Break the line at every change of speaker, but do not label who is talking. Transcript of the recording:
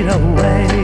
away.